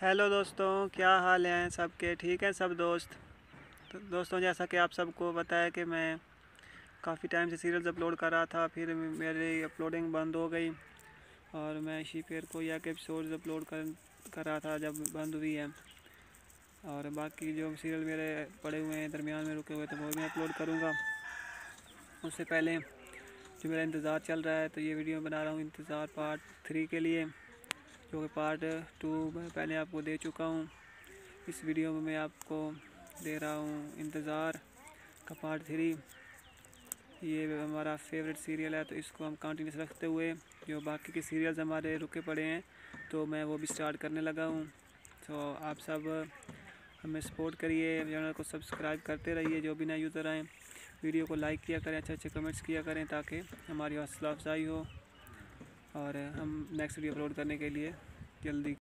Hello दोस्तों, क्या हाल हैं सबके? ठीक है सब दोस्त? तो दोस्तों, जैसा कि आप सबको है कि मैं काफ़ी टाइम से सीरियल्स अपलोड कर रहा था, फिर मेरी अपलोडिंग बंद हो गई और मैं इसी पेड़ को या के एपिसोड्स अपलोड कर कर रहा था जब बंद हुई है। और बाकी जो सीरियल मेरे पड़े हुए हैं, दरमियान में रुके हुए तो वो मैं अपलोड करूँगा। उससे पहले जो मेरा इंतज़ार चल रहा है तो ये वीडियो बना रहा हूँ इंतज़ार पार्ट थ्री के लिए। जो कि पार्ट टू मैं पहले आपको दे चुका हूँ। इस वीडियो में मैं आपको दे रहा हूँ इंतज़ार का पार्ट थ्री। ये हमारा फेवरेट सीरियल है तो इसको हम कंटिन्यूस रखते हुए जो बाकी के सीरियल्स हमारे रुके पड़े हैं तो मैं वो भी स्टार्ट करने लगा हूँ। तो आप सब हमें सपोर्ट करिए चैनल को सब्सक्राइब करते रहिए, जो भी नए यूज़र आएँ। वीडियो को लाइक किया करें अच्छे अच्छे कमेंट्स किया करें, ताकि हमारी हौसला अफजाई हो। और हम नेक्स्ट वीडियो अपलोड करने के लिए जल्दी